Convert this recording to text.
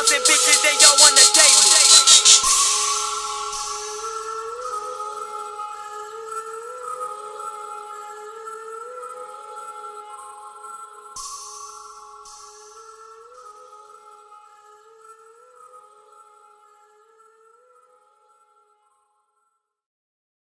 Doesn't